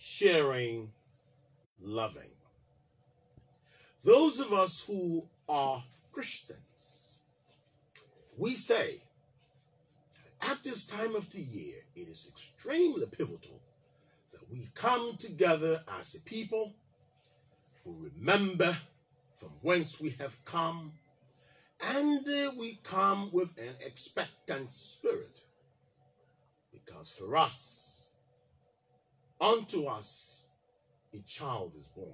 sharing, loving. Those of us who are Christians, we say at this time of the year, it is extremely pivotal that we come together as a people who remember from whence we have come and uh, we come with an expectant spirit. Because for us, unto us, a child is born.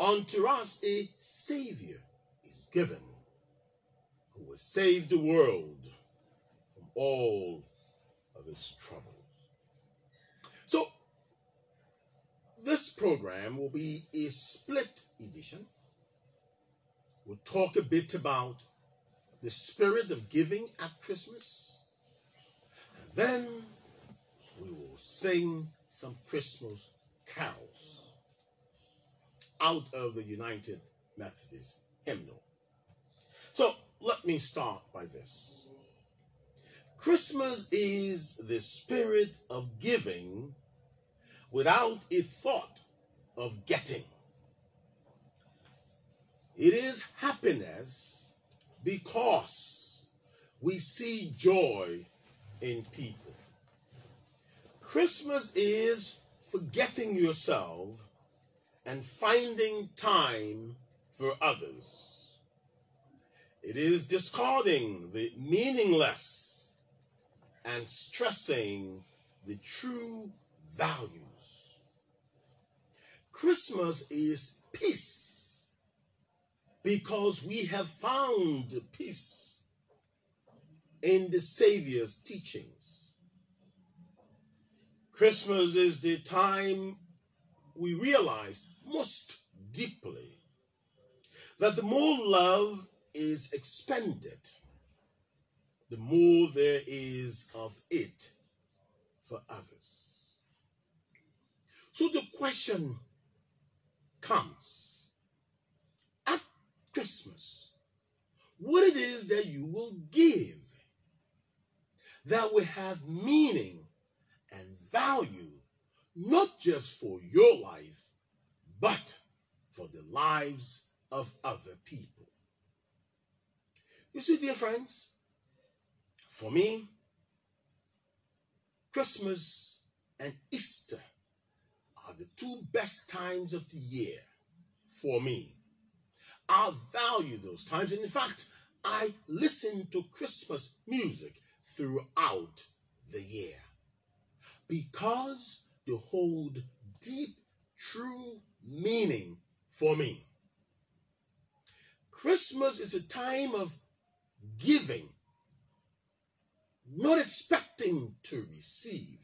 Unto us, a Savior is given who will save the world from all of its troubles. So, this program will be a split edition We'll talk a bit about the spirit of giving at Christmas. And then we will sing some Christmas carols out of the United Methodist hymnal. So let me start by this. Christmas is the spirit of giving without a thought of getting. It is happiness because we see joy in people. Christmas is forgetting yourself and finding time for others. It is discarding the meaningless and stressing the true values. Christmas is peace because we have found peace in the Savior's teachings. Christmas is the time we realize most deeply that the more love is expended, the more there is of it for others. So the question comes at Christmas, what it is that you will give that will have meaning value, not just for your life, but for the lives of other people. You see, dear friends, for me, Christmas and Easter are the two best times of the year for me. I value those times. And in fact, I listen to Christmas music throughout the year because they hold deep, true meaning for me. Christmas is a time of giving, not expecting to receive,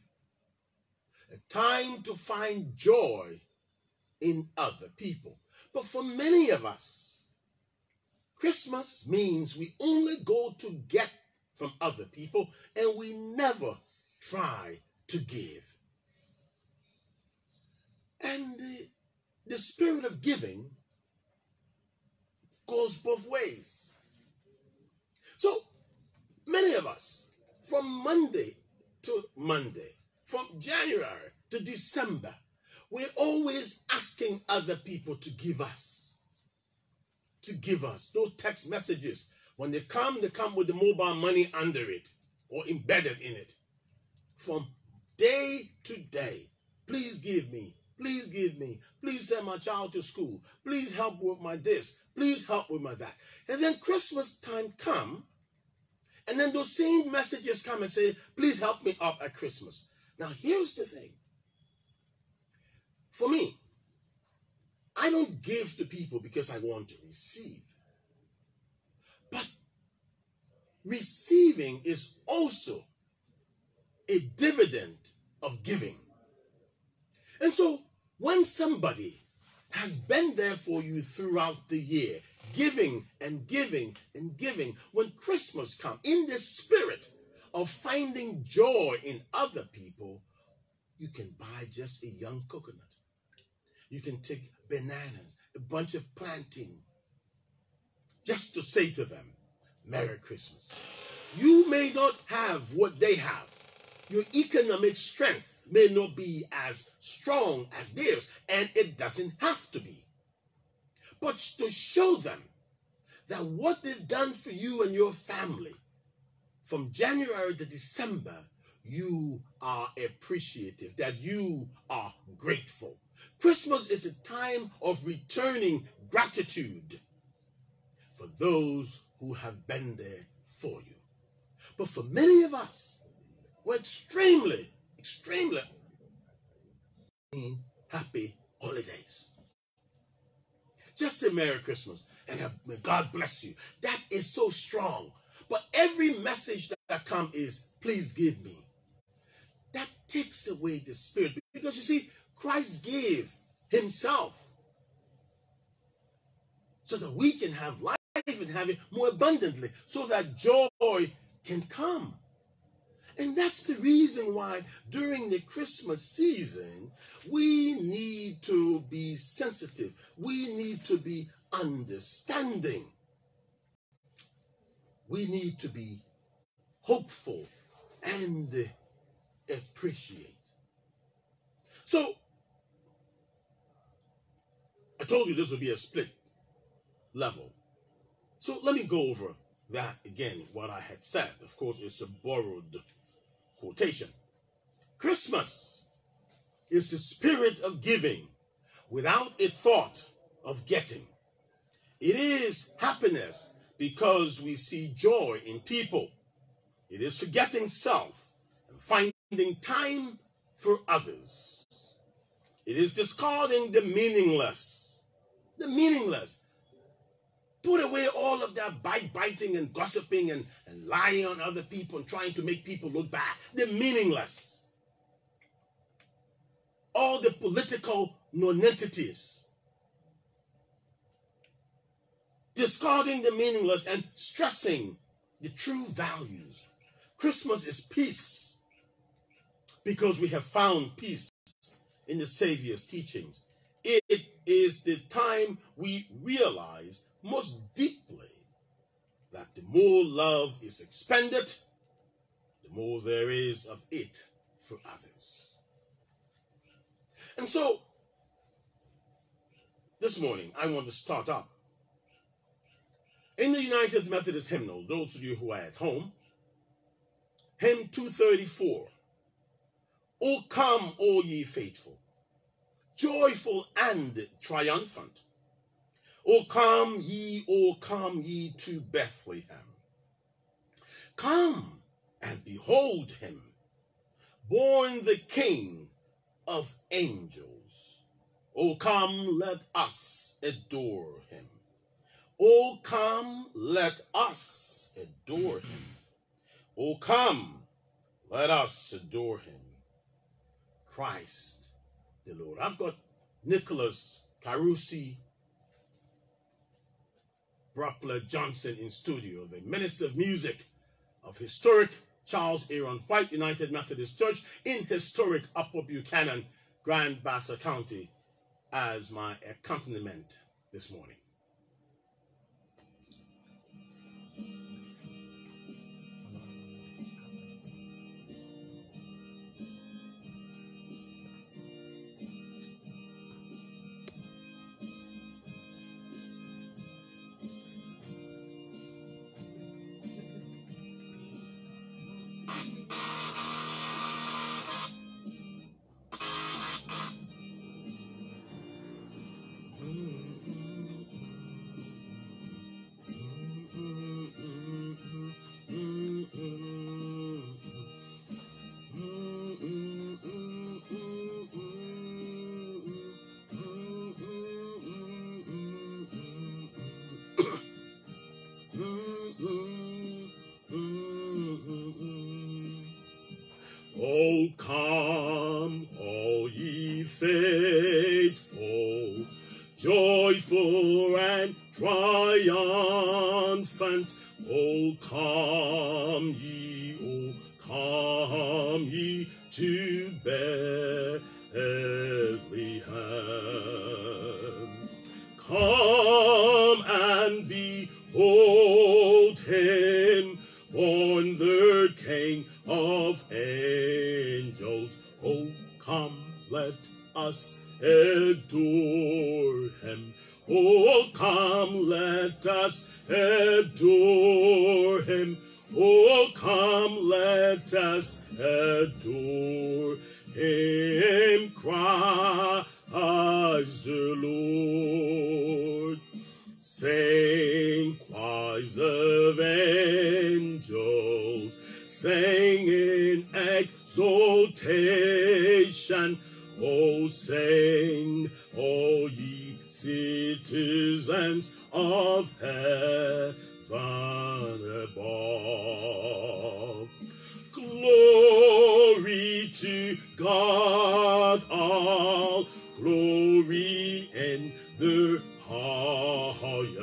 a time to find joy in other people. But for many of us, Christmas means we only go to get from other people and we never try to give. And the, the spirit of giving goes both ways. So many of us, from Monday to Monday, from January to December, we're always asking other people to give us to give us. Those text messages, when they come, they come with the mobile money under it or embedded in it. From day to day, please give me. Please give me. Please send my child to school. Please help with my this. Please help with my that. And then Christmas time come, and then those same messages come and say, please help me up at Christmas. Now here's the thing. For me, I don't give to people because I want to receive. But receiving is also a dividend of giving. And so when somebody has been there for you throughout the year, giving and giving and giving, when Christmas comes, in the spirit of finding joy in other people, you can buy just a young coconut. You can take bananas, a bunch of plantain, just to say to them, Merry Christmas. You may not have what they have. Your economic strength may not be as strong as theirs, and it doesn't have to be. But to show them that what they've done for you and your family from January to December, you are appreciative, that you are grateful. Christmas is a time of returning gratitude for those who have been there for you. But for many of us, we're extremely, extremely happy holidays. Just say Merry Christmas and may God bless you. That is so strong. But every message that comes is, please give me. That takes away the spirit. Because you see, Christ gave himself so that we can have life and have it more abundantly, so that joy can come. And that's the reason why during the Christmas season, we need to be sensitive. We need to be understanding. We need to be hopeful and appreciate. So, I told you this would be a split level. So let me go over that again, what I had said. Of course, it's a borrowed quotation. Christmas is the spirit of giving without a thought of getting. It is happiness because we see joy in people. It is forgetting self and finding time for others. It is discarding the meaningless. The meaningless. Put away all of that bite biting and gossiping and, and lying on other people and trying to make people look bad. They're meaningless. All the political nonentities. Discarding the meaningless and stressing the true values. Christmas is peace because we have found peace in the Savior's teachings. Is the time we realize most deeply that the more love is expended, the more there is of it for others. And so, this morning, I want to start up. In the United Methodist hymnal, those of you who are at home, hymn 234, O come, all ye faithful, joyful and triumphant, O come ye, O come ye to Bethlehem. Come and behold him, born the King of angels. O come, let us adore him. O come, let us adore him. O come, let us adore him. Christ the Lord. I've got Nicholas Carusi Brockler Johnson in studio, the Minister of Music of historic Charles Aaron White United Methodist Church in historic Upper Buchanan, Grand Bassa County, as my accompaniment this morning.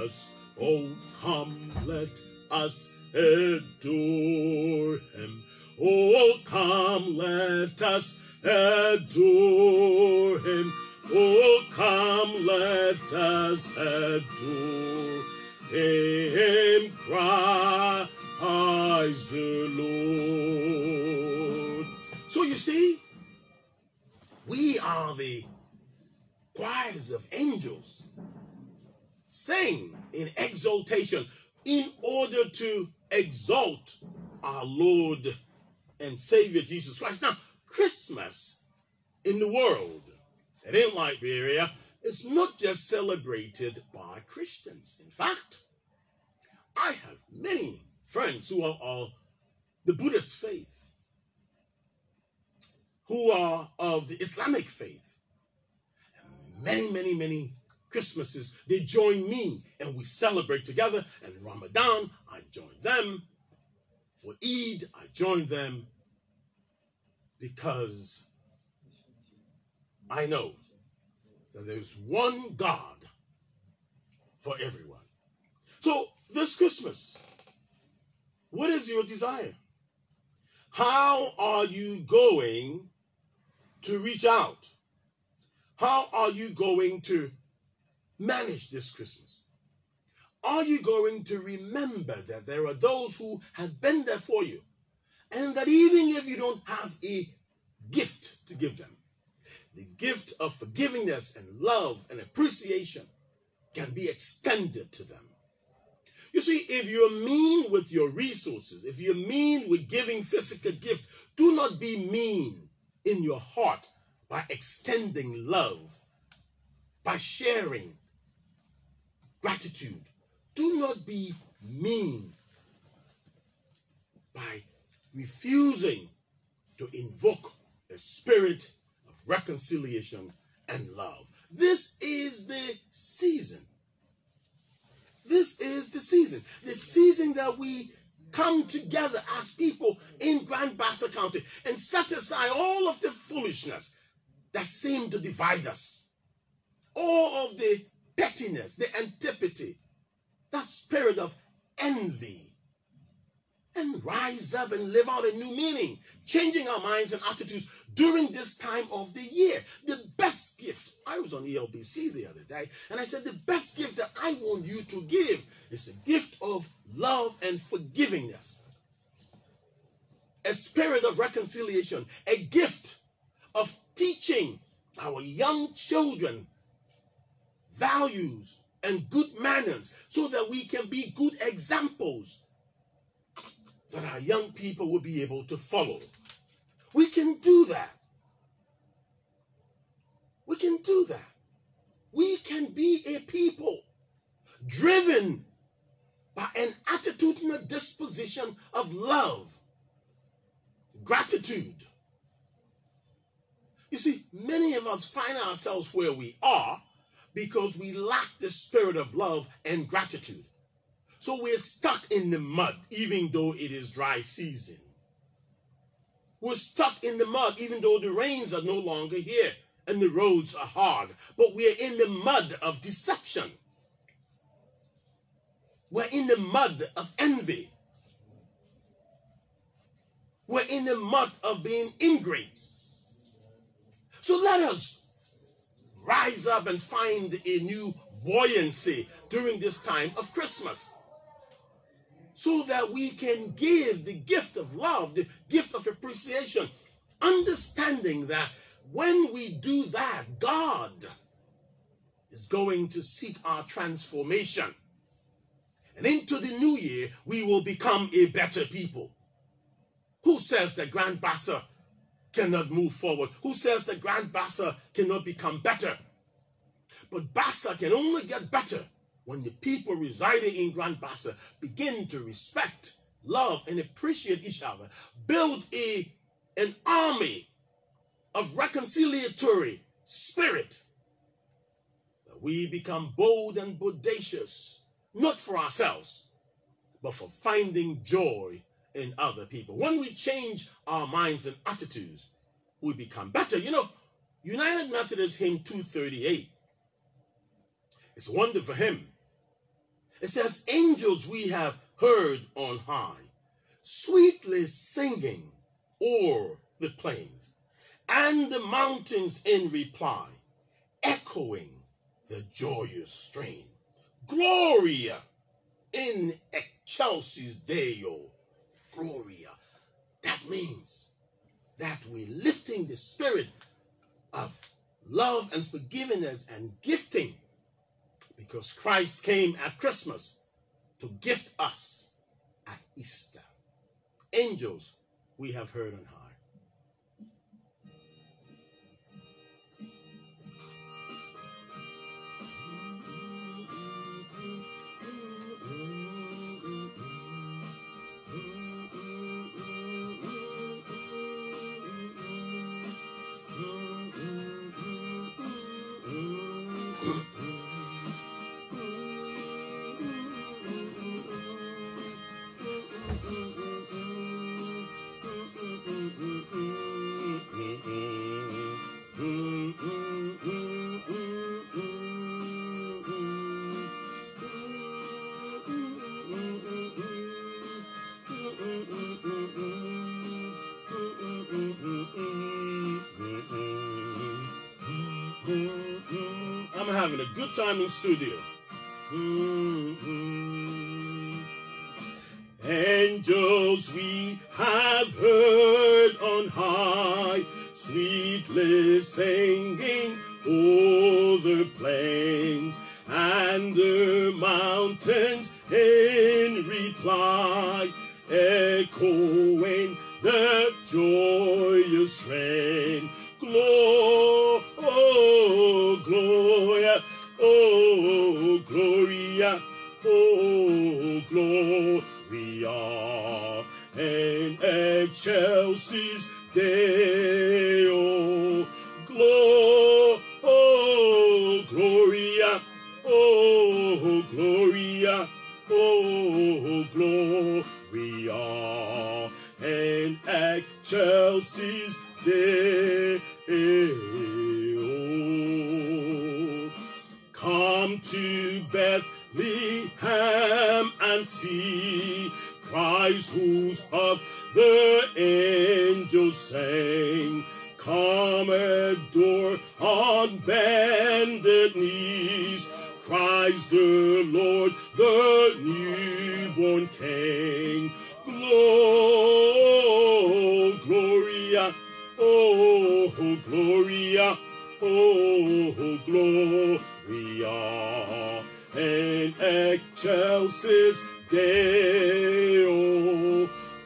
Highest. Oh, come, let us adore him. Oh, come, let us adore him. Oh, come, let us adore him. Christ the Lord. So you see, we are the choirs of angels sing in exaltation in order to exalt our Lord and Savior Jesus Christ. Now, Christmas in the world and in Liberia is not just celebrated by Christians. In fact, I have many friends who are of the Buddhist faith, who are of the Islamic faith. And many, many, many Christmases, they join me and we celebrate together. And Ramadan, I join them. For Eid, I join them because I know that there's one God for everyone. So this Christmas, what is your desire? How are you going to reach out? How are you going to manage this Christmas? Are you going to remember that there are those who have been there for you? And that even if you don't have a gift to give them, the gift of forgiveness and love and appreciation can be extended to them. You see, if you're mean with your resources, if you're mean with giving physical gift, do not be mean in your heart by extending love, by sharing gratitude. Do not be mean by refusing to invoke a spirit of reconciliation and love. This is the season. This is the season. The season that we come together as people in Grand Bassa County and set aside all of the foolishness that seem to divide us. All of the pettiness, the antipathy, that spirit of envy, and rise up and live out a new meaning, changing our minds and attitudes during this time of the year. The best gift, I was on ELBC the other day, and I said, the best gift that I want you to give is a gift of love and forgivingness, a spirit of reconciliation, a gift of teaching our young children values and good manners so that we can be good examples that our young people will be able to follow. We can do that. We can do that. We can be a people driven by an attitude and a disposition of love, gratitude. You see, many of us find ourselves where we are because we lack the spirit of love and gratitude. So we're stuck in the mud, even though it is dry season. We're stuck in the mud, even though the rains are no longer here and the roads are hard. But we're in the mud of deception. We're in the mud of envy. We're in the mud of being ingrates. So let us rise up and find a new buoyancy during this time of Christmas so that we can give the gift of love, the gift of appreciation, understanding that when we do that, God is going to seek our transformation. And into the new year, we will become a better people. Who says that Grand Bassa cannot move forward? Who says the Grand Bassa cannot become better? But Bassa can only get better when the people residing in Grand Bassa begin to respect, love, and appreciate each other. Build a, an army of reconciliatory spirit. That we become bold and bodacious, not for ourselves, but for finding joy in other people. When we change our minds and attitudes, we become better. You know, United Methodist Hymn 238. It's a wonderful hymn. It says, Angels we have heard on high, sweetly singing o'er the plains, and the mountains in reply, echoing the joyous strain. Gloria in excelsis Deo Gloria. That means that we're lifting the spirit of love and forgiveness and gifting because Christ came at Christmas to gift us at Easter. Angels we have heard on high. Good studio. Gloria, oh, Gloria, oh, Gloria, and excelsis Deo. Christ the Lord, the newborn King. Glo- Gloria, oh, Gloria, oh, Gloria, and excelsis Deo.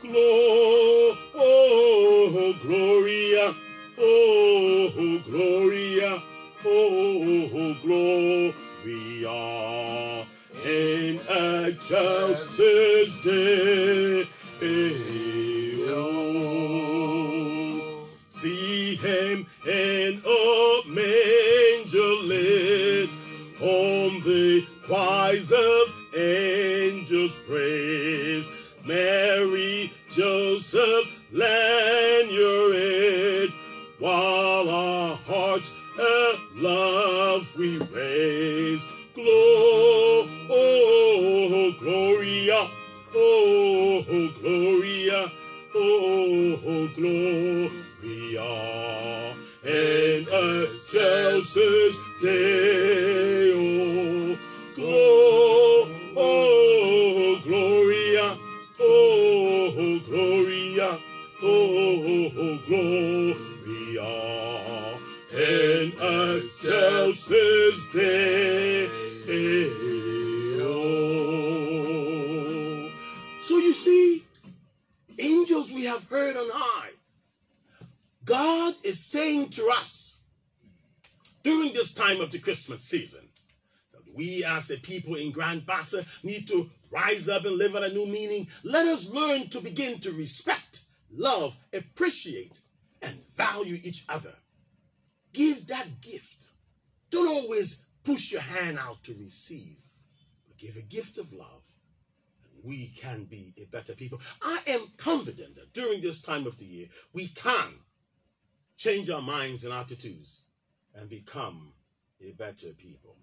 Glo- oh, Gloria, oh, Gloria, oh, Gloria, and excelsis Deo. See him in a manger lit, on the choirs of angels praise. Christmas season that we as a people in Grand Bassa need to rise up and live out a new meaning. Let us learn to begin to respect, love, appreciate, and value each other. Give that gift. Don't always push your hand out to receive, but give a gift of love. And we can be a better people. I am confident that during this time of the year, we can change our minds and attitudes and become a better people.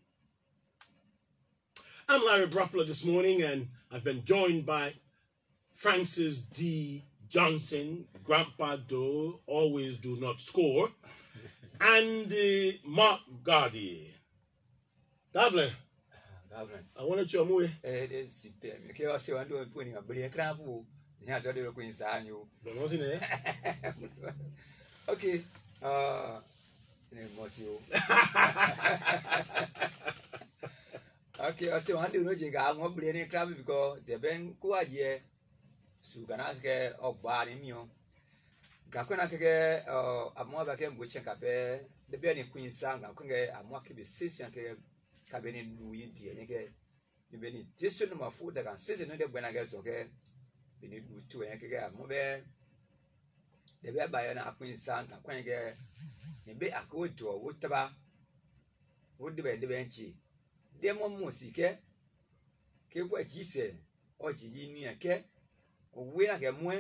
I'm Larry Bropleh this morning, and I've been joined by Francis D. Johnson, Grandpa Doe, always do not score, and uh, Mark Gardier. Davle, Gavlan. I movie. Eh, de sipe. Mi ke wase wan do poni abri ekran bu. Ni aso de ní gbọ́n sí o. okay ọsẹ wọn adịghị n'oche ga aṅụ ọbụrụ ihe a biko debe nkwụghaji ya suga na akụkọ ọgba n'imio gakwe na akụkọ amụọ bakị ngwụche kabe debe ya n'ikwu nsa gakwe nke amụọ kebe sisi nke kabe n'elu yi di enye ke ebe ni district number four daga sisi n'ụdị gbana nke zọ ke ebe n'elu tu enye ke amụọ bee be de be ba ya na queen sang ka ko ke ni be ako do wo taba wo de be de be nchi. De mo mo si ke ke kwa ji se o ji yi ni ke o we na ke mo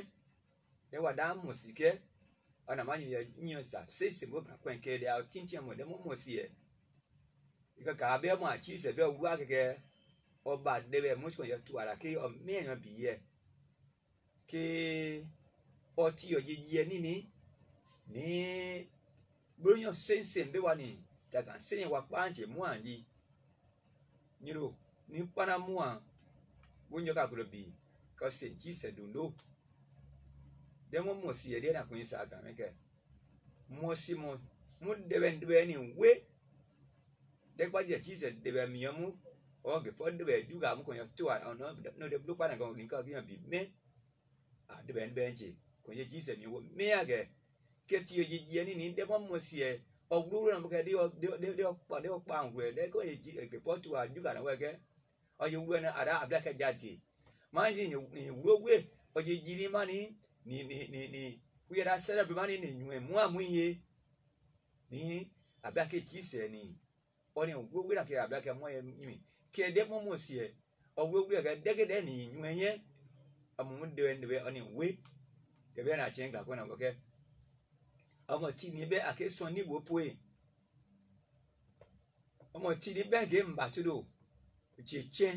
de wa da mo si ke ana ma nyi nyi sa. Se se mo ka kwen ke de a tin tin mo de mo mo si e ika ka be mo a chi se be wu a ke ke o ba de be mo ko ya tu ara ke o me yan bi ye ke o ti o ye ye ni ni ni bronyo sen sen be wa ni ta kan sen wa pa nje mo an yi ni ro ni pana mo an wo nyo ka ko bi ka sen chi se do no demo mo si ede na kun sa ga meke mo si mo mu de ben de ben ni we de kwa je chi se de ben mi mu o ge po de ben du ga mu ko yo tu a no no de blu kwa na ga ni ka ki bi me a de ben ben kwenye jize miwo meage ketio jijiani ni ndemo mosie ogurura mbuke dio dio dio kwa dio kwangwe de kwenye ji ekepotu ajuka na wege oyugwe na ara ablaka jati. Manji ni wogwe ojijiri mani ni ni ni ni kuyera sera bimani ni nywe mwa mwiye ni ablaka jise ni oni wogwe na kira ablaka mwa nywi kede mo mosie ogwe gwe ga degede ni nywe ye amumu de wende we oni debe na chen ka kwena boke ọmọ tí ni bẹ àkẹsọ níwò poe ọmọ tí ni bẹ gé mbàtúrò tsetse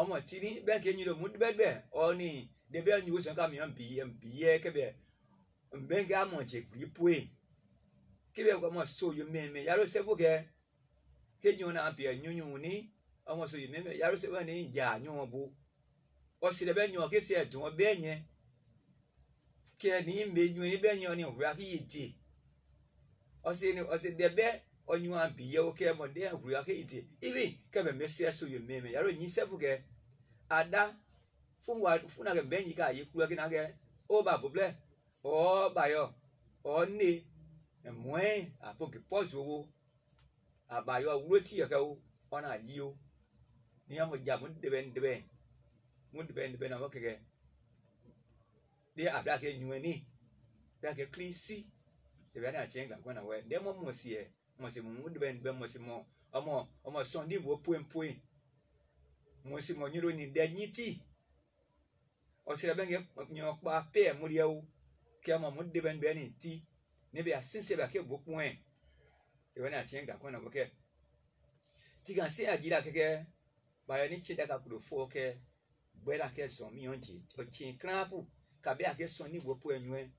ọmọ tí ni bẹ gé nyiro mu bẹgbẹ ọni debe nyiwo sọ ká mi hàn bìyẹ bìyẹ kẹbẹ mbẹ gé amọ tse kpli poe kẹbẹ ọmọ so yi mẹmẹ yàrá sẹfọ kẹ kẹ nyọ na bìyẹ nyọnyọ ni. Ọmọ so yi mẹmẹ yàrá sẹfọ ni dza nyọ bo ɔsrɛ bɛnyɛ ɔkɛsɛ ɛdɔn ɔbɛnyɛ kɛ ne mbɛnyɛ ne bɛnyɛ ɔne ɔwura ke yɛte ɔsɛ ne ɔsɛ dɛbɛ ɔnyɛ abiyɛ wo kɛ mɔdɛ ɔwura ke yɛte ibi kɛ bɛ mɛ sɛ so yɛ mɛmɛ yaro nyi sɛ fo kɛ ada fún wa fún na kɛ bɛnyi ka yɛ kura kina kɛ ɔba boblɛ ɔbayɔ ɔne ɛmɔɛ apoke pɔzu wo abayɔ wúlò tí yɛ kɛ wo ɔna yi wo ní yà mo dza mo dɛbɛ dɛbɛ ŋun dibɛ dibɛ na mɔkɛkɛ de abla ke nyuɛni da ke kli si dibɛ na tiɛ nga kɔna wɛ de mɔ mɔsiɛ mɔsi mo ŋun dibɛ dibɛ mɔsi mɔ ɔmɔ ɔmɔ sɔndi bo poe poe mɔsi mɔ nyiro ni dɛ nyiti ɔsirɛ bɛ ŋɛ nyɔ kpa pɛɛ muriɛwo kɛ mɔ ŋun dibɛ dibɛ ni ti ne bɛ a sese bɛ a ke bo kpɔɛ dibɛ na tiɛ nga kɔna wɛ kɛ tiga se a jira kɛkɛ bayani tsi da ka kulo fɔ kɛ. gbɛ la kɛ mi yɔn dzi tsi kran ƒu kabe ake sɔn ni wɔƒo enyɔɛ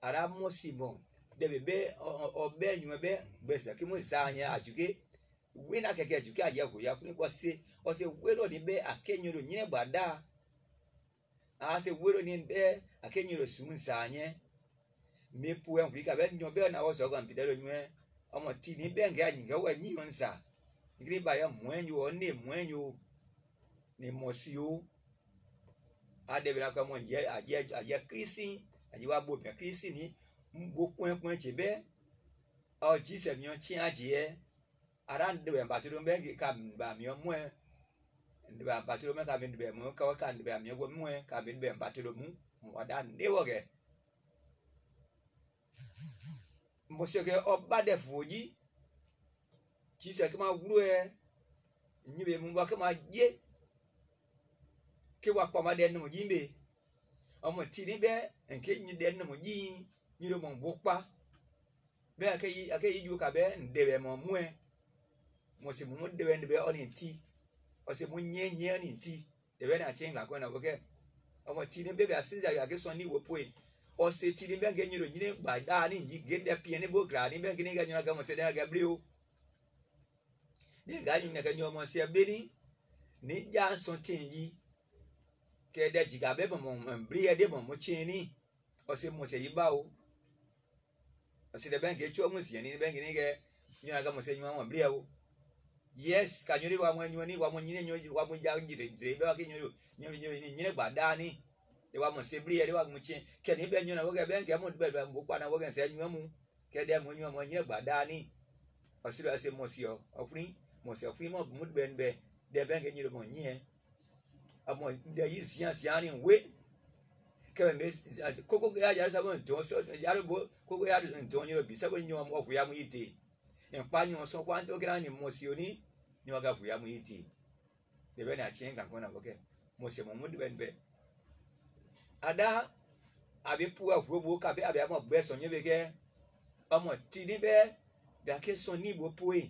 ara mɔ si mɔ ɖevi be ɔbɛ nyɔɛ be gbèsè kí mo zã yɛ aduke wi na kɛkɛ aduke ayɛ ho ya kuli o ɔse wi lɔ ni be ake nyɔɛ do nyɛ gba da. Ase wi ni be ake nyɔɛ do sun zã yɛ mi ƒo ɛhuri kabe nyɔ be na wɔzɔ gba npi ɖe do nyɔɛ ɔmɔ ti ni be nke anyigɛ wɔ nyi yɔn zã ba yɛ mɔɛ nyo ɔne mɔɛ nyo. ni mɔ siwo aɖe be ɖaka mɔ yɛ ayɛ ayɛ krisi ayi wa bo bɛ krisi ni bo kpɛnkpɛn tsi bɛ ɔ jisɛ miɔ tia dziɛ ara ŋdɛ bɛ batoro bɛ ka ba miɔ mɔɛ ŋdɛ bɛ batoro mɛ ka mi ŋdɛ bɛ mɔ ka ka ŋdɛ bɛ miɔ bɔ mɔɛ ka mi ŋdɛ bɛ batoro mu mɔ da ŋdɛ wɔ gɛ mɔ si ke ɔba ɖe vo dzi jisɛ kema wlu yɛ nyi bɛ mu wa kema yɛ kewa kpɔma ɖe nom dzi be ɔmɔ ti ni bɛ nke nyi ɖe nom dzi nyi ɖe mɔ bo kpa bɛ ake yi ake yi dzo ka bɛ ndebɛ mɔ mɔɛ mɔ si mɔ debɛ ndebɛ ɔni ti. Ɔsi mɔ nye nye ɔni ti. Debɛ na tse ŋlakɔ na wɔkɛ ɔmɔ ti ni bɛ bɛ asi dza ake sɔn ni wɔpoe ɔsi ti ni bɛ nke nyi ɖo nyi ne gba da ni nyi ge ɖe pie ne bo gra ni bɛ nke ne ka nyɔna gamɔ se ɖe aga bliwo ne ga nyi ne ka nyɔmɔ se beni ne dza sɔn te nyi kɛdɛ dziga bɛ bɔn bɔn bli yɛ de bɔn mo tseni ɔsi mose yi ba wo ɔsi de bɛnkɛ tso mo ziɛ ni bɛnkɛ ni kɛ nyɔnu ka mose nyɔnu mo bli yɛ wo yes ka nyɔnu wa mo nyɔnu ni wa mo nyine nyɔnu wa mo ja dzire dzire bɛ wa ke nyɔnu nyɔnu nyɔnu ni nyine gba da ni de wa mose bli yɛ de wa mo tsen kɛ ni bɛ nyɔnu wo kɛ bɛnkɛ mo bɛ bɛ mo kpa na wo kɛ sɛ nyɔnu mu kɛdɛ mo nyɔnu mo nyine gba da ni ɔsi de ɔsi mose ɔfri mose ɔfri mo mo bɛnbɛ de bɛnkɛ nyɔnu mo nyiɛ amo de yi sian sian in we kẹmẹ mẹ koko ya yari sábà ntọ sọ yari bo koko ya ntọ nyọrọ bi sábà nyọ ọmọ ọkùnrin amú yìí tè. Nkpa nyọ sọ kó antọ kẹrẹ ni mọ si oní ni wọn ka ọkùnrin amú yìí tè. Dẹbẹ ní akyẹn nǹkan kan náà bọkẹ mọ sẹ mọ mọ dẹbẹ níbẹ. Ada abe pu ahuro bo kabe abe ama sọ nyẹ bẹ kẹ. Ọmọ ti níbẹ bẹ sọ ní ibo poe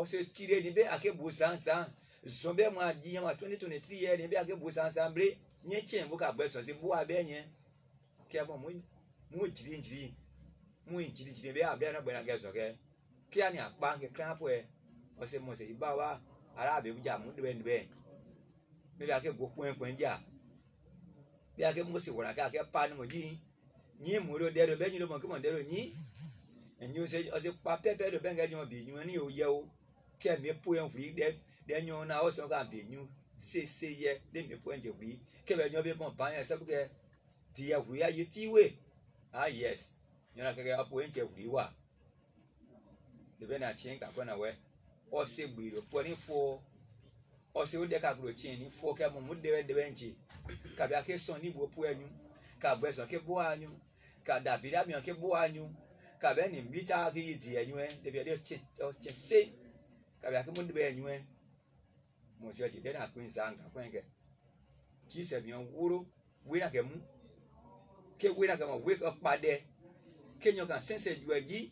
ọsẹ ti níbẹ akẹ bo sàn zɔn bɛ mu adi yɛ ma twenty twenty three yɛ ni bɛ ake bo sansanble nye tiɛn bo ka bɔ sɔn si bo abɛ nyɛ kɛ bɔn mu mu jiri jiri mu jiri jiri bɛ abɛ ne gbɛna kɛ sɔn kɛ kia ni akpa kɛ kran pɔɛ ɔsɛ mɔsɛ iba wa ara abɛ dza mu dibɛ dibɛ bɛ ake go kpɛn kpɛn dza bɛ ake mu si wɔra kɛ ake pa ne mo yi nyi mu do dɛ do bɛ nyi do mɔ kɛmɔ dɛ do nyi. Enyi ɔsɛ ɔsɛ kpa pɛpɛ do bɛ nkɛ nyɔ bi nyɔ ni yɛ o yɛ o. Kɛ mi po yɛ nfuli dɛ denyo na wo so ga benyu se se ye de mi po nje wi ke be nyo be bon ba yan se bu ke ti ye wi aye ti we ah yes. Nyo na ke ke apo nje wi wa de be na chin ka ko na we o se gbiro po ni fo o se o de ka gbiro chin ni fo ke mu mu de de be nje ka bi ake son ni bo po enyu ka bo eson ke bo anyu ka da bi da mi ke bo anyu ka be ni bi ta ki di enyu e de be de chin o chin se ka bi ake mu de be enyu e mɔzɔ dzi ɖe na kpe nza nga kɔɛ kɛ tsi sɛmiɔ woro wera kɛ mu. Ke wera kɛ mɔ we kɔ kpa ɖɛ ke nyɔ kan sɛnsɛ dzoɛ dzi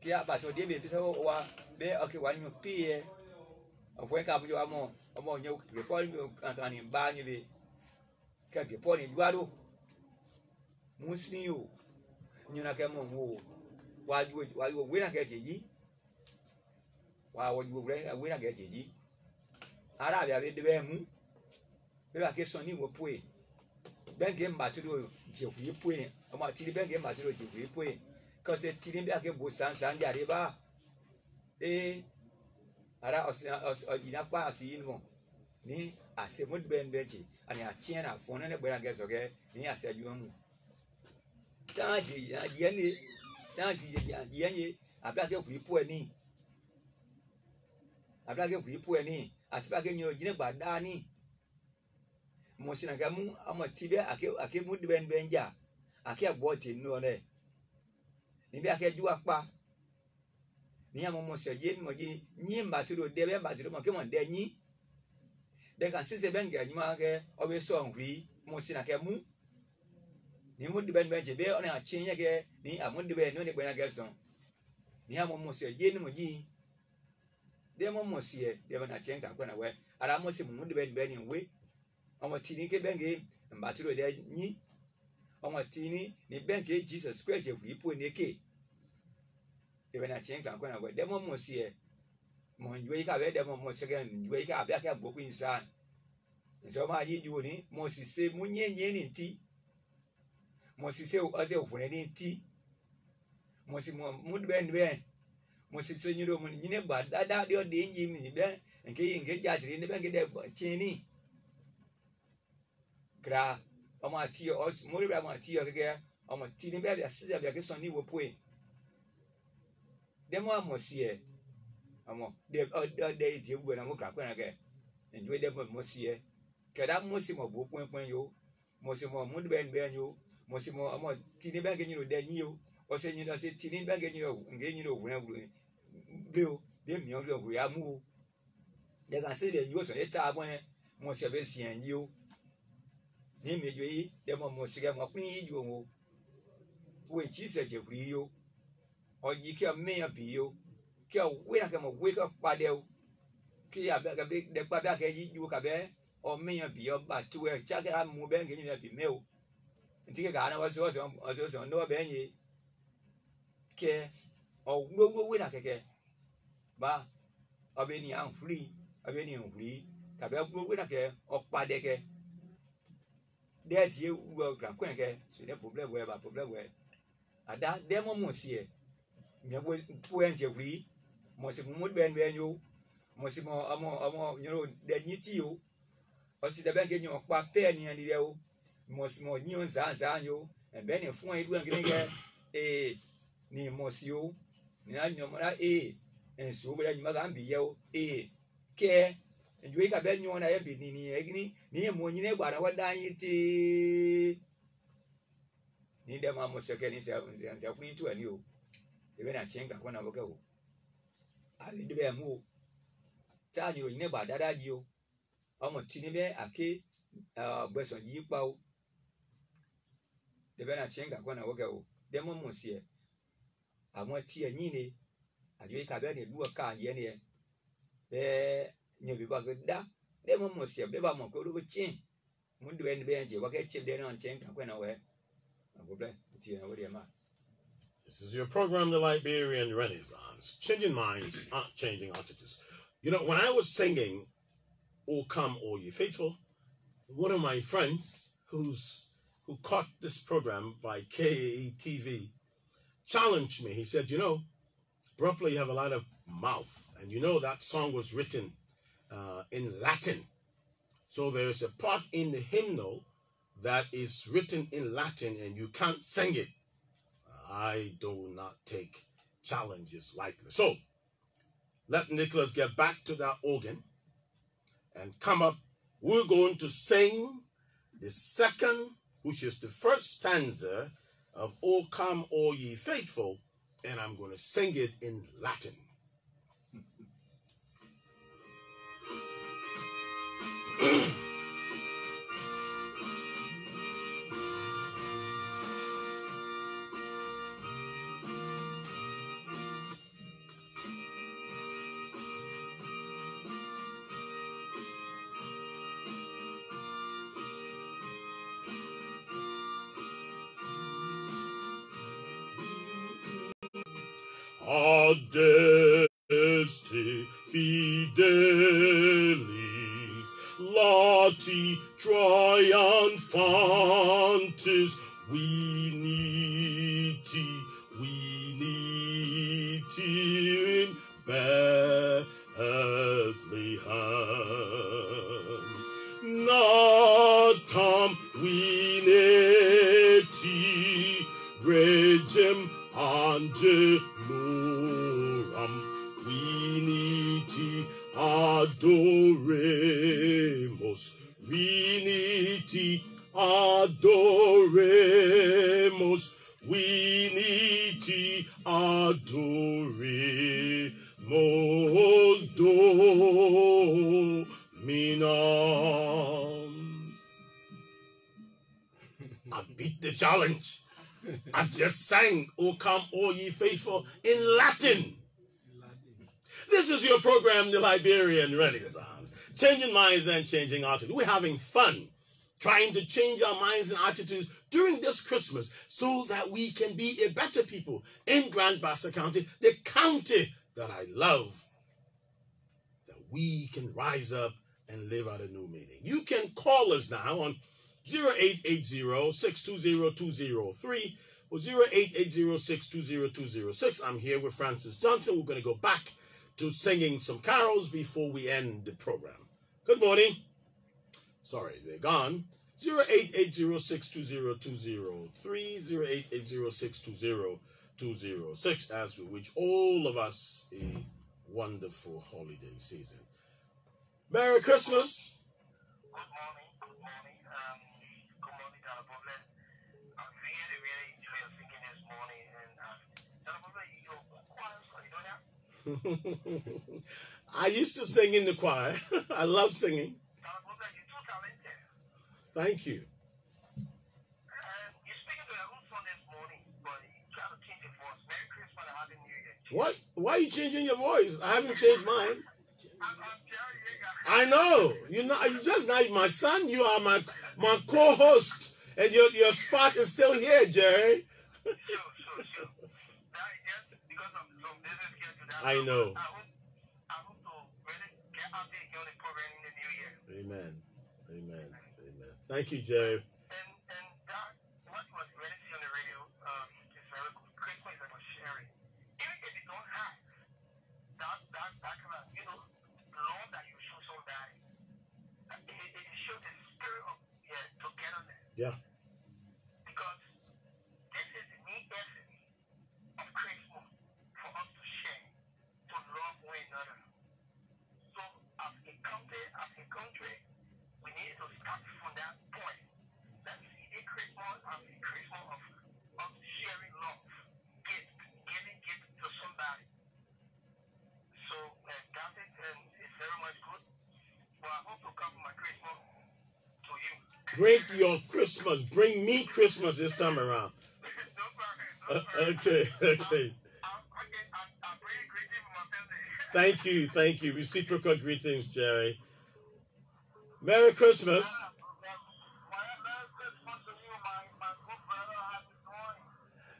ke abatɔ ɖe mi pɛsɛ wa bɛ ɔke wa nyɔ pe yɛ ɔfɔ yɛ ka bɔ amɔ ɔmɔ nyɛ gepɔ ni kankan ni ba ni be ke gepɔ ni do aɖo musi o nyɔna kɛ mɔ wo wa yi wo wera kɛ dzi dzi wa wɔ yi wo wera kɛ dzi dzi arabe abedebe mu beba ke sɔni wo poe bɛnke mbatoro dzekui poe ɔmɔ tiri bɛnke mbatoro dzekui poe kɔse tiri bia ke bo sansan di ariba ee ara ɔsi ɔsi ɔyina kpa asi yi nu ni ase mo bɛ nbɛ dze ani atsiɛ na fɔ ne ne gbɛra gɛ zɔgɛ ni ase ju ɔmu tan di yɛ ne tan di yɛ ne abe ake kui poe ni abe ake kui poe ni asiba ake nyɛ ogyina gba daani musi na ama ti bɛ ake ake mu de bɛn gya ake aboɔ te nu ɔnɛ nibi ake du akpa ni amu musi ɔgye mu ɔgye nyi mbatoro de bɛ mbatoro mu ake mu de nyi. De ka sise bɛn gɛrɛ nyuma kɛ ɔbɛ sɔ nhuri musi na ka mu ni mu de bɛn bɛn gye bɛ ɔna akyi nyɛ kɛ ni amu de bɛn ni ɔne bɛn na sɔn ni amu musi ɔgye mu ɔgye dɛmɔ mɔsiɛ dɛmɛ na tiɛn kakpɛ na wɛ ara mɔsi mu mu de bɛ nin bɛ nin we. Ɔmɔ ti ni ke bɛn ke mbatiro dɛ nyi. Ɔmɔ ti ni ni bɛn ke jesus kura jɛ wuli po ne ke. Dɛmɛ na tiɛn kakpɛ na wɛ dɛmɔ mɔsiɛ mɔ njuwe yi ka bɛ dɛmɔ mɔsɛgɛ njuwe yi ka bɛ kɛ bɔku yi san nsɔma yi ju ni mɔsise mu nye nye ni ti mɔsise ɔsɛ wunɛ ni ti mɔsi mɔ mu de bɛ nin bɛ musitso nyiri omu nyine gba dada dio di nyi mi be nke yi nke jatiri ne be nke de gba chini. Gra ọmọ àti yọ ọsù mórí bẹ ọmọ àti yọ gẹgẹ ọmọ tí ní bẹẹ bí asísẹ àbí akẹsàn ní ìwòpó yìí dẹmọ àmọ sí ẹ ọmọ dẹ ọdẹ yìí ti ewu ẹ náà mo kà pẹ́ náà kẹ ẹnjọ́ dẹmọ mọ sí ẹ kẹdà mọ sí mọ bó pínpín yìí o mọ sí mọ múdìbẹ́ ẹ̀ ń bẹ́ẹ̀ yìí o mọ sí mọ ọmọ tí ní bẹ́ẹ̀ kẹ́ yìí ló dẹ yìí o ɔsɛ nyina ɔsɛ tini bɛ nke nyina nke nyina owurɛ wurɛ beo de miɛ ɔlɛ owurɛ amu o dɛgɛ ase de nyo sɔrɔ eta mɔ yɛ mɔ sɛ bɛ siɛ yi o ne mi dzo yi dɛ mɔ mɔ sigɛ mɔ kpli yi dzo o wo etsi sɛ dzekuri yi o ɔdzi kia meya bi yi o kia woe na kɛmɛ woe kɛ kpa dɛ o kia bɛ kɛ bɛ kpa bɛ kɛ yi dzo kabɛ ɔmeya bi ɔba to yɛ tsa amu bɛ nyina bi mɛ o nti kaa na wɔsɔ wɔsɔ wɔsɔ wɔsɔ ne wɔ bɛ nye ke ogwogwe na keke ba abeni anfuri abeni anfuri tàbí ogwogwe na ke opade ke de ti wo gra kwen ke so ne problem we ba problem we ada demo mo si e mi wo pu en je wuri mo si mo ben ben yo mo si mo amo amo nyoro de nyiti yo o. Si de ben ke nyo pa pe ni en de on za za yo e ben e fun e du en ke ee ni mɔsi o. Ni a nyɔmɔ la ee nsu bɛ nyuma kan bi yɛ o. Ee kɛ njoyi ka bɛ nyɔɔ na yɛ bi nini egini ni ye mo nyine gba na wa dan yi tee ni dɛ ma mo sɛkɛ ni sɛ nsɛ kuni tu ɛni o. Ebe na tiɛn ka kɔ na bɔ kɛ o. Ali de bɛ mu o. Taa nyoro nyine gba dada yi o. Ɔmɔ ti ni bɛ ake ɛɛ gbɛsɔn yi kpa o. De bɛ na tiɛn ka kɔ na bɔ kɛ o. Dɛ mo mo seɛ àwọn ne adzo ka bɛ ne du ka yɛ ne yɛ bɛɛ nye bi ba ke da mo mo sia be ba mo ko do chin mo do en be nje wa ke che de na chen ka kwena we go ble ti na we de ma This is your program, The Liberian Renaissance. Changing minds, not changing attitudes. You know, when I was singing, O Come, All Ye Faithful, one of my friends who's who caught this program by KATV challenged me. He said, You know, Bropleh, you have a lot of mouth. And you know that song was written uh, in Latin. So there's a part in the hymnal that is written in Latin and you can't sing it. I do not take challenges lightly. So let Nicholas get back to that organ and come up. We're going to sing the second, which is the first stanza of O Come All Ye Faithful, and I'm going to sing it in Latin. adoremus dominam. I beat the challenge. I just sang, O come, all ye faithful, in Latin. This is your program, The Liberian Renaissance. Changing minds and changing attitudes. We're having fun trying to change our minds and attitudes during this Christmas so that we can be a better people in Grand Bassa County, the county that I love, that we can rise up and live out a new meaning. You can call us now on 0880-620-203 or 0880-620-206. I'm here with Francis Johnson. We're going to go back to singing some carols before we end the program. Good morning. Sorry, they're gone. 0880-620-203, 0880-620-206 as we wish all of us a wonderful holiday season. Merry Christmas. Good morning, good morning, um, good morning, Dr. Bropleh. I really, really enjoy your singing this morning, and uh, Dr. Bropleh, you're choir, so you know that? I used to sing in the choir. I love singing. Dr. Bropleh, you're too talented. Thank you. Uh, and you're speaking to your own son this morning, but you try to change your voice. Merry Christmas and Happy New Year. What? Why are you changing your voice? I haven't changed mine. Jerry know. You know. You just not my son. You are my my co-host, and your your spot is still here, Jerry. Sure, sure, sure. That is just because of some business I know. I hope, to get out there on the program in the new year. Amen. Amen. Amen. Thank you, Jerry. And and that what was really on the radio um is very. Christmas about sharing. Even if you don't have that that that kind of you know love that you show somebody, it, it, it shows the spirit of yeah, togetherness. Yeah. Because this is the main essence of Christmas for us to share, to love one another. So as a country, as a country, we need to start from that point. Let's see a Christmas as a Christmas of, of sharing love, gift, giving gift to somebody. So uh, that's it, and it's very much good. Well, I hope to come for my Christmas to you. Bring your Christmas. Bring me Christmas this time around. no problem. No problem. okay. Okay. Okay, I'm, I'm really greeting with my family. Thank you. Thank you. Reciprocal greetings, Jerry. Merry Christmas.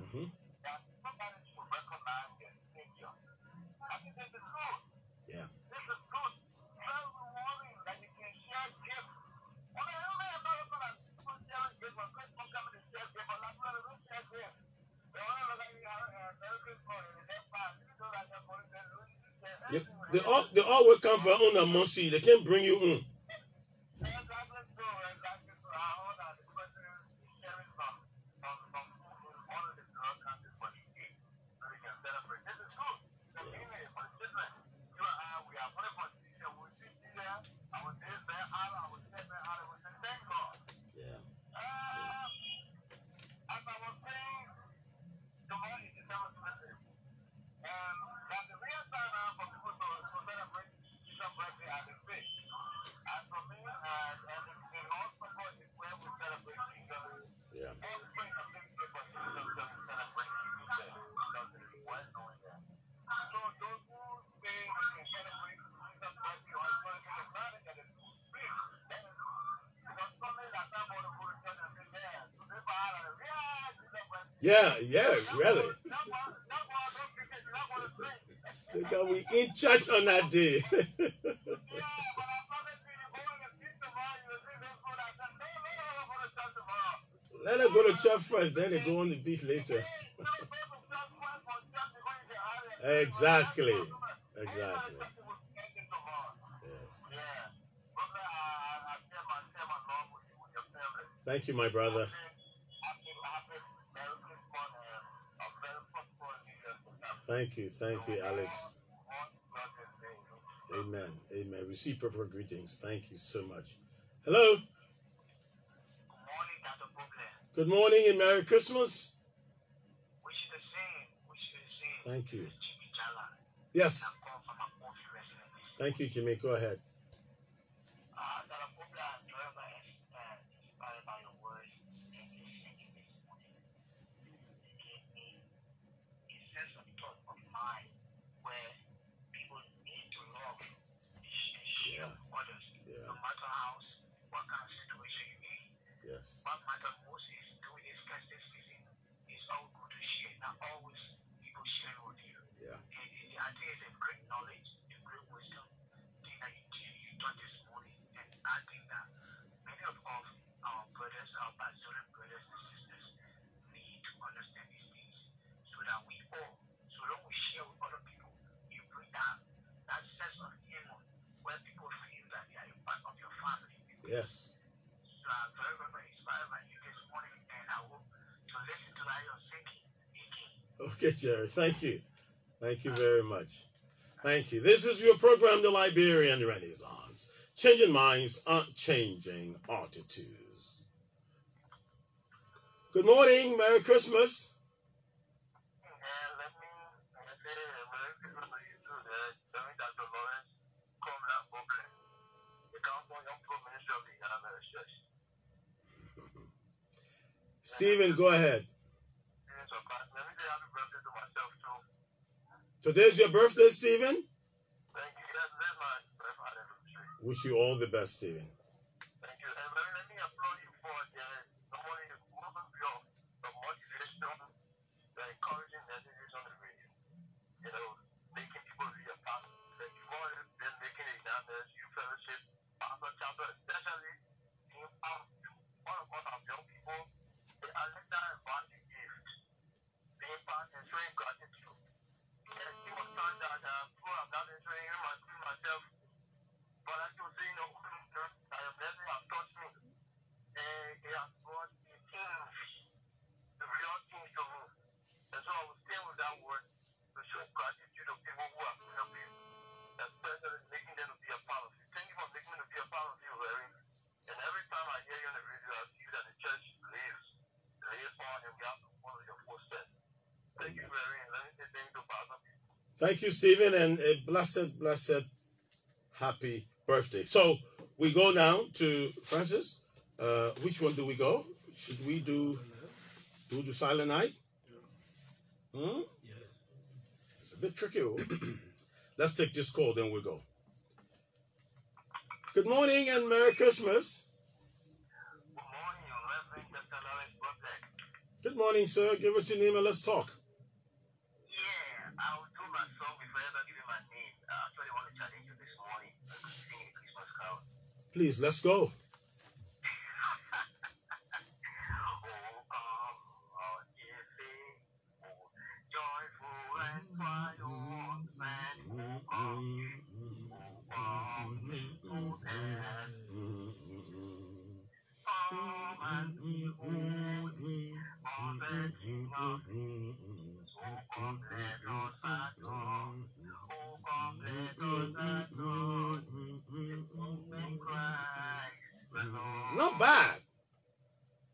Mm-hmm. share They, everything. they all they all will come for own mercy. They can't bring you in. Exactly so, exactly so. I hold on. The person is sharing some, some, some food in one of the drug countries for the eat, so we can celebrate. This is good. The meaning for the children. You and I, we are praying for the teacher. We see there, I was this there, I was this there, I was the same God. Yeah. Uh, as I was saying, tomorrow is December 20th. Um, that's the real time now for people to, to celebrate Jesus' birthday as a faith. As for me, and, and the, the Lord's support is where we celebrate Jesus. Yeah. Every a big day for Jesus to celebrate Jesus because it is well known there. So those who say we can celebrate Jesus' birthday or celebrate the marriage that is free, then because somebody that's not going to go to church and say, yeah, so they buy out of yeah, Jesus' birthday. Yeah. Yeah. Really. That one, that one, don't think it's not going to sing. They got we in church on that day. Yeah, but I started seeing you going to teach tomorrow, you will see this food. I said, no, no, no, I'm going to church tomorrow. Let them go to church first, then they go on the beach later. exactly. Exactly. go to church first Thank you. Thank you, Alex. Amen. Amen. Amen. Reciprocal greetings. Thank you so much. Hello. Good morning, and Merry Christmas. Thank you. Yes. Thank you, Jimmy. Go ahead. Uh, that I'm hoping I enjoy my uh, inspired by your words and your singing this morning. It gave me a sense of thought of mind where people need to love and share Yeah. with others, Yeah. no matter how what kind of situation you in. What matters most is during this festive season is all good to share, not always people sharing with you. Yeah. And, and I think it's a great knowledge, a great wisdom thing that you, you, you taught this morning. And I think that many of our, our brothers, our Brazilian brothers and sisters need to understand these things so that we all, so long we share with other people, you bring that, that sense of humor where people feel that they are a part of your family. Yes. So I'm very, very inspired by you this morning, and I hope to listen to that your thinking again. Okay, Jerry. Thank you. Thank you very much. Thank you. This is your program, The Liberian Renaissance. Changing minds aren't changing attitudes. Good morning. Merry Christmas. And let me let me say a Merry Christmas to you too. That let me Dr. Lawrence come that problem. The Council Young Pro Ministry of the United Church. Stephen, go ahead. Students of class. Let me say happy birthday to myself too. Today's your birthday, Stephen. Thank you. That's, that's my birthday anniversary. Wish you all the best, Stephen. Thank you. And let, let me applaud you for the someone is moving beyond the motivation, the encouraging messages on the radio. You know, making people read a part. Like you've already been making examples, you fellowship, pastor, chapter, especially in um, all of us as young people, the Alexa and Vandy gift, the impact and showing gratitude. And you must find that uh, people have not been showing him and myself but as you say, no, I have blessing has touched me. And it has brought the things, the real things to me. And so I will stay with that word to show gratitude to people who have helped me. Especially making them to be a part of it. Thank you for making me to be a part of you, Larry. And every time I hear you on the radio, I see that the church lives, lives on, and we have to follow your footsteps. Thank you, Larry. And let me say thank you to Pastor Thank you, Stephen, and a blessed, blessed, happy birthday. So we go now to Francis. Uh, which one do we go? Should we do do the silent night? Hmm? It's a bit tricky. oh. Let's take this call, then we'll go. Good morning and Merry Christmas. Good morning, Reverend Dr. Laurence Bropleh. Good morning, sir. Give us your name and let's talk. Yeah, I will do my song before ever giving my name. I actually want to challenge you this morning to sing a Christmas carol. Please, let's go. Oh, come, oh, dear faith, oh, joyful and triumphant, oh, come, oh, come, faithful and come and behold, all the King of So come, let us adore, oh, come, let us adore, in Christ the Lord. Not bad.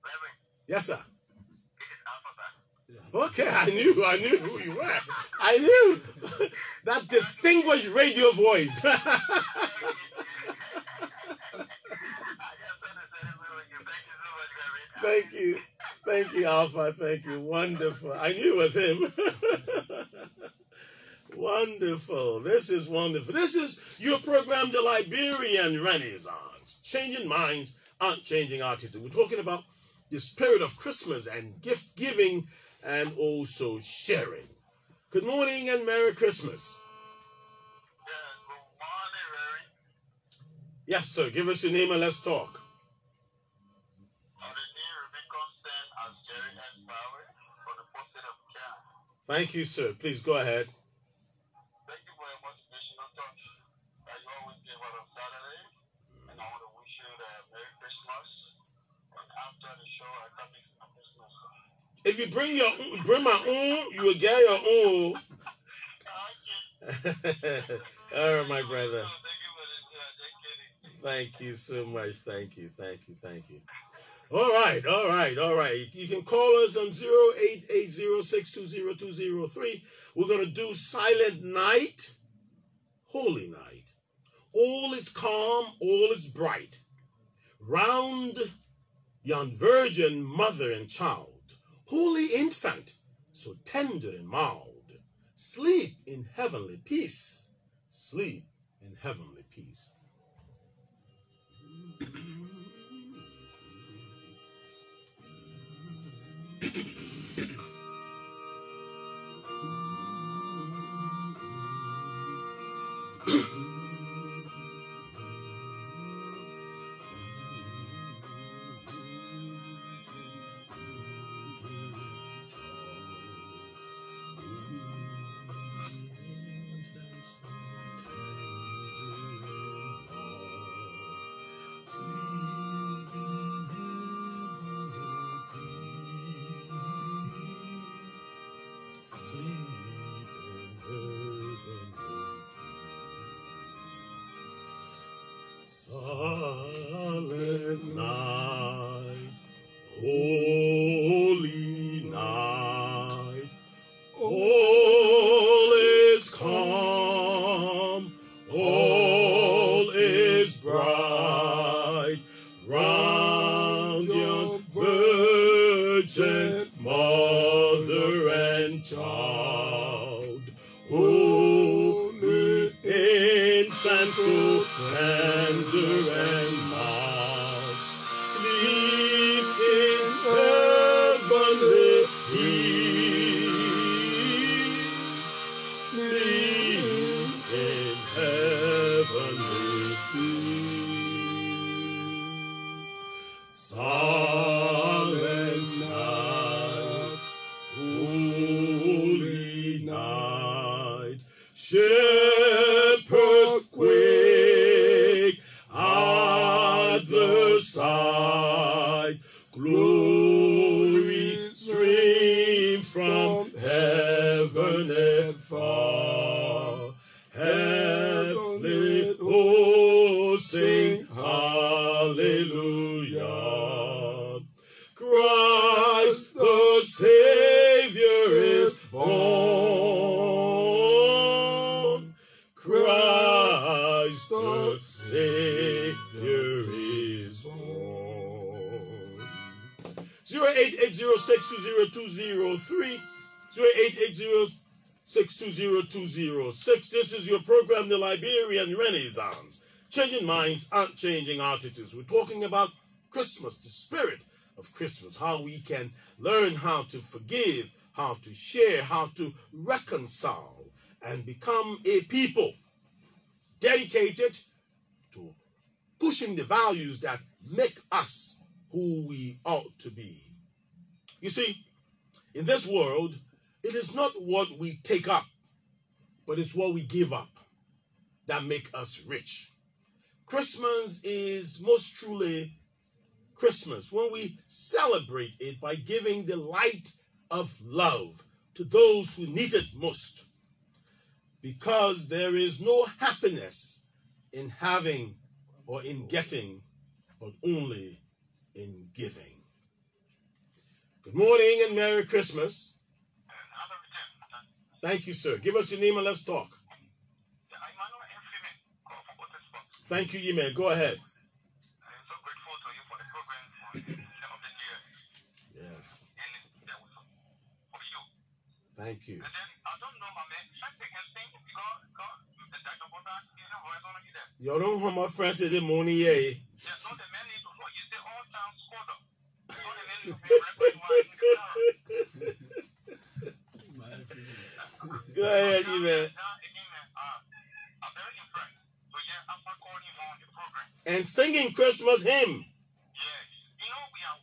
Reverend, Yes, sir. this is Alphabet. Okay, I knew, I knew who you were. I knew that distinguished radio voice. Thank you. Thank you, Alpha. Thank you. Wonderful. I knew it was him. wonderful. This is wonderful. This is your program, The Liberian Renaissance. Changing minds aren't changing attitudes. We're talking about the spirit of Christmas and gift giving and also sharing. Good morning and Merry Christmas. Yes, sir. Give us your name and let's talk. Thank you, sir. Please go ahead. Thank you for your motivational talk that you always give out on Saturday. And I want to wish you the Merry Christmas. And after the show, I come back for Christmas. If you bring your own- bring my own, you will get your own. All right, my brother. Thank you so much. Thank you. Thank you. Thank you. All right, all right, all right. You can call us on 0880-620-203. We're going to do Silent Night, Holy Night. All is calm, all is bright. Round yon virgin mother and child, holy infant, so tender and mild. Sleep in heavenly peace. Sleep in heavenly peace. night, This is your program, The Liberian Renaissance. Changing minds aren't changing attitudes. We're talking about Christmas, the spirit of Christmas, how we can learn how to forgive, how to share, how to reconcile, and become a people dedicated to pushing the values that make us who we ought to be. You see, in this world, it is not what we take up, but it's what we give up that make us rich. Christmas is most truly Christmas when we celebrate it by giving the light of love to those who need it most. Because there is no happiness in having or in getting, but only in giving. Good morning and Merry Christmas. Thank you, sir. Give us your name and let's talk. Thank you, Eman. Go ahead. I'm so grateful to you for the program on the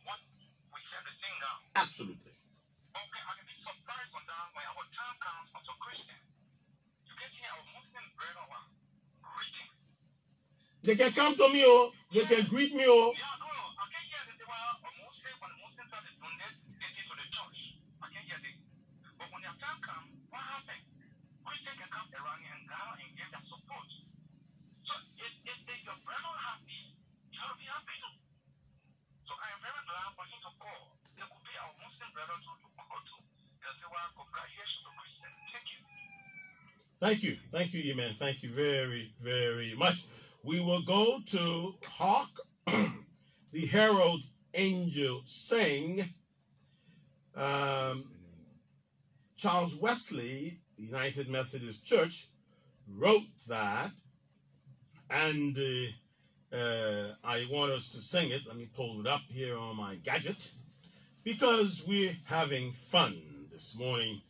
one we share the same now. Absolutely. Okay, I can be surprised on that when our time comes as a Christian. You get here our Muslim brother one reading. They can come to me, oh. They can greet me, oh. Yeah, no, no. I can hear that they were a Muslim when the Muslims started doing this, they get to the church. I can hear this. But when their time comes, what happens? Christians can come around here and gather and give their support. So if, if, if your brother happy, you have to be happy too. So I am very glad Thank you. Amen. Thank you very, very much. We will go to Hark the Herald Angel Sing. Um, Charles Wesley, the United Methodist Church, wrote that, and uh, uh, I want us to sing it. Let me pull it up here on my gadget because we're having fun this morning.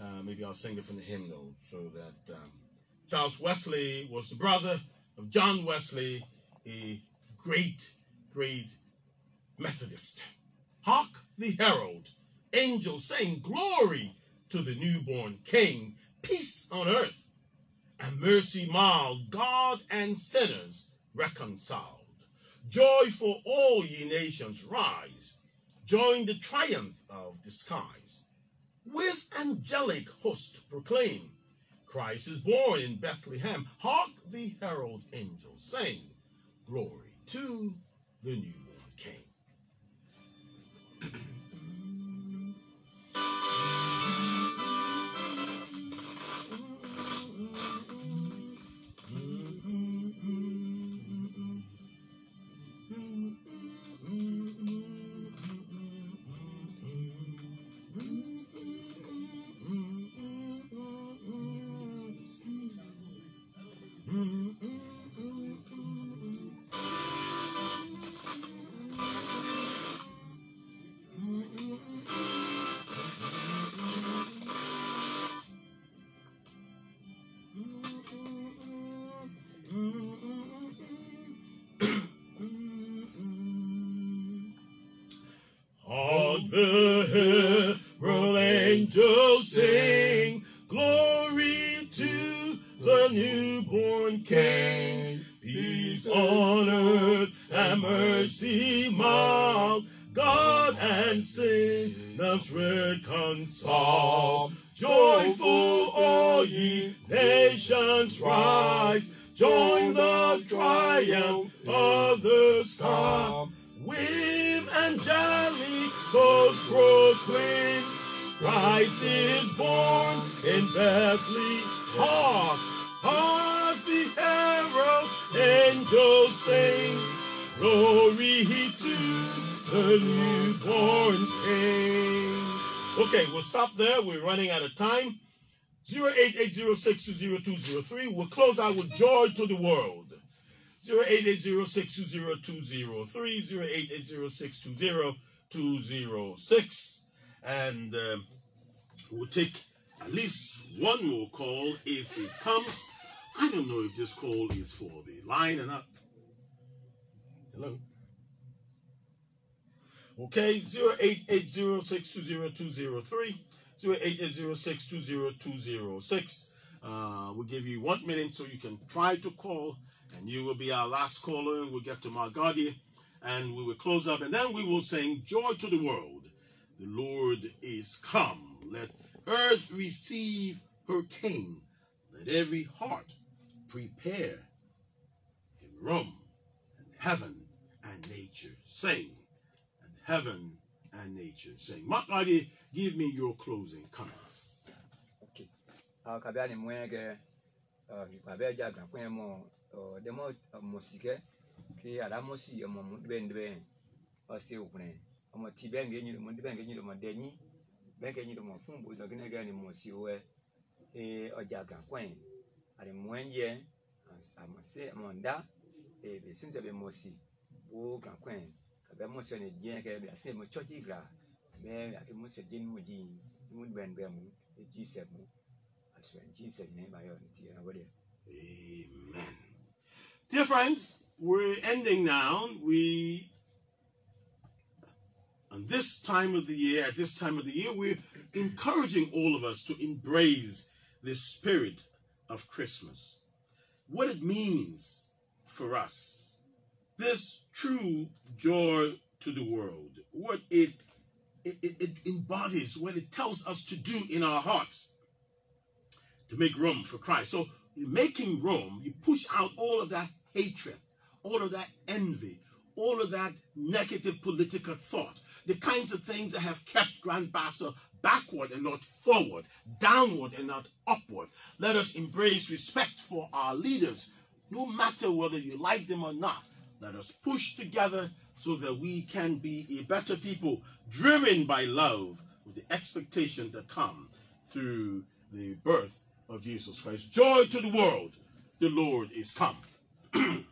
Uh, maybe I'll sing it from the hymnal so that um, Charles Wesley was the brother of John Wesley, a great, great Methodist. Hark the herald, angels saying glory to the newborn King, peace on earth, and mercy mild, God and sinners reconciled. Joy for all ye nations rise, join the triumph of the skies. With angelic host proclaim, Christ is born in Bethlehem. Hark the herald angels sing, glory to the newborn proclaim, Christ is born in Bethlehem. Hark, hark the herald angels sing, glory to the newborn King. Okay, we'll stop there. We're running out of time. 088062023. We'll close out with joy to the world. 088062023, 088062026. And um, we'll take at least one more call if it comes. I don't know if this call is for the line or not. Hello? Okay, 088062023, 088062026. Uh, we'll give you one minute so you can try to call, and you will be our last caller. We'll get to Margadi, and we will close up, and then we will sing Joy to the World. The Lord is come. Let earth receive her King. Let every heart prepare in room, and heaven and nature sing and heaven and nature sing. Margadi, give me your closing comments. Ok. Kabia ni mwen ke uh, kabia ja kan kwen mo demo mosike ke ala ɔmɔ mu bɛn ɔsi wlɛ ɔmɔ ti bɛn ke nyi mu dɛnyi bɛn ke fún bozɔ kí ne kɛ ni mɔsi wɛ ee ɔdza gan kɔɛ ale mɔ ɛnyɛ amɔ ee bɛ sunjɛ bɛ mɔsi wo gan kɔɛ kabɛ mɔsi ne diɛ kɛ bɛ ase mɔ tsɔtsi gra. Bɛ ake mɔsi diɛ nu dzi mu bɛn mu. Edzi sɛ mu asɔ in Jesus name I am. Amen. Dear friends, we're ending now. We, on this time of the year, at this time of the year, we're encouraging all of us to embrace the spirit of Christmas. What it means for us, this true joy to the world, what it, it, it, embodies, what it tells us to do in our hearts to make room for Christ. So, in making room, you push out all of that hatred, all of that envy, all of that negative political thought, the kinds of things that have kept Grand Bassa backward and not forward, downward and not upward. Let us embrace respect for our leaders, no matter whether you like them or not. Let us push together so that we can be a better people, driven by love with the expectation to come through the birth of Jesus Christ. Joy to the world, the Lord is come.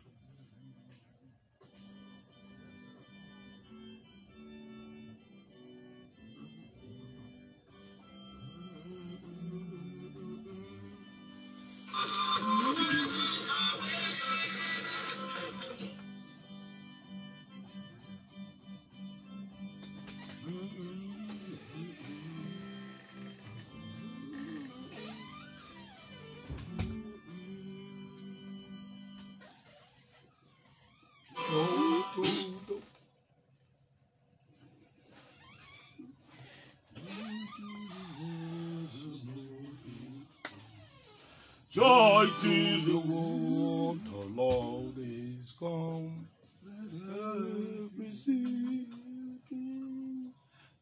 Joy to the world, the Lord is come. Let every sea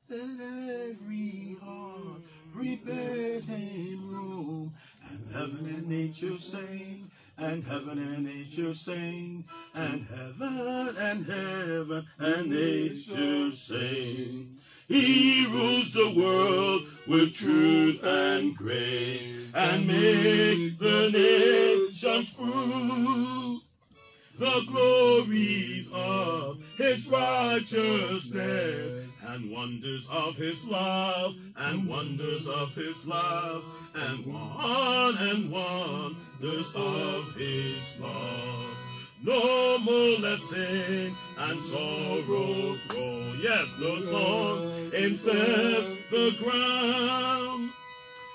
let every heart prepare him room, and heaven and nature sing, and heaven and nature sing, and heaven and heaven and nature sing. He rules the world with truth and grace, and make the nations prove the glories of his righteousness and wonders of his love and wonders of his love and one and wonders of his love. No more let's sing and sorrow grow. Yes, no thorn infest the ground.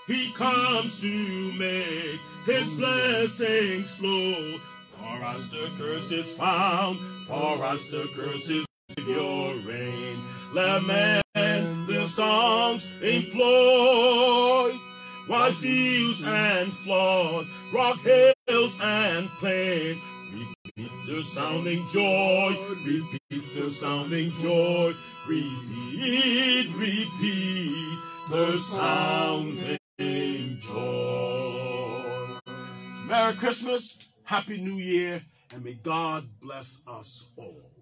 He comes to make his blessings flow. For us the curse is found, for us the curse is your reign. Lament the songs employ, while fields and flood, rock hills and plain. The sounding joy, repeat the sounding joy, repeat, repeat the sounding joy. Merry Christmas, Happy New Year, and may God bless us all.